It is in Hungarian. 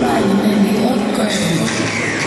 Bye, baby. Okay.